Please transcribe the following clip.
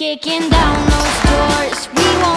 kicking down those doors. We won't